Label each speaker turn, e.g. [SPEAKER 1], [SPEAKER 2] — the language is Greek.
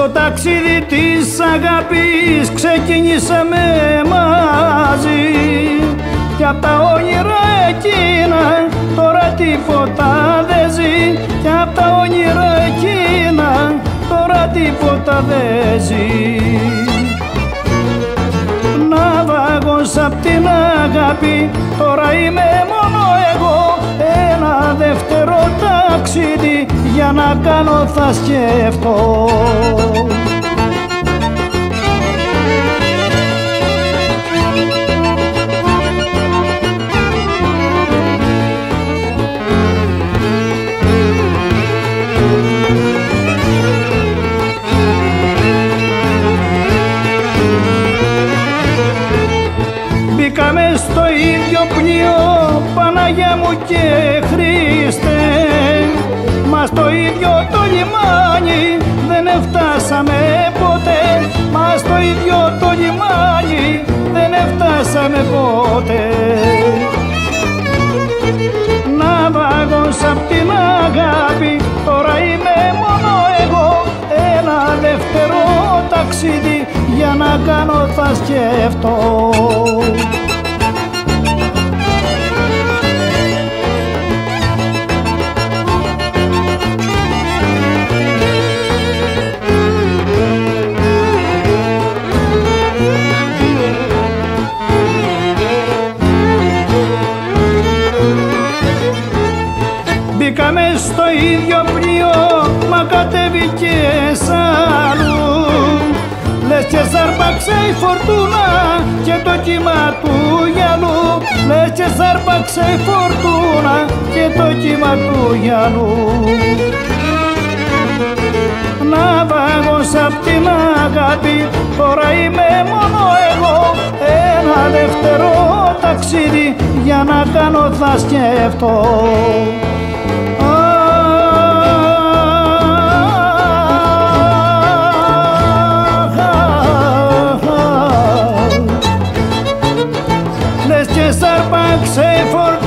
[SPEAKER 1] Στο ταξίδι της αγάπης ξεκινήσαμε μαζί. Κι απ' τα όνειρα εκείνα τώρα τίποτα δεν ζει. Κι απ' τα όνειρα εκείνα τώρα τίποτα δεν ζει. Ναυαγός απ' την αγάπη τώρα είμαι μόνο εγώ. Ένα δεύτερο ταξίδι για να κάνω θα σκεφτώ Μπήκαμε στο ίδιο πλοίο Παναγιά μου και Χριστέ Μας στο ίδιο το λιμάνι. Δεν φτάσαμε ποτέ Μας στο ίδιο το λιμάνι. Δεν φτάσαμε ποτέ. Ναυαγός απ' την αγάπη τώρα είμαι μόνο εγώ. Ένα δεύτερο ταξίδι για να κάνω θα σκεφτώ Μπήκαμε στο ίδιο πλοίο μα κατέβηκε αλλού Λες και σάρπαξε η φορτούνα και το κύμα του γυαλού. Λες και σάρπαξε η φορτούνα και το κύμα του γυαλού. Ναυαγός απ' την αγάπη τώρα είμαι μόνο εγώ. Ένα δεύτερο ταξίδι για να κάνω θα σκεφτώ say for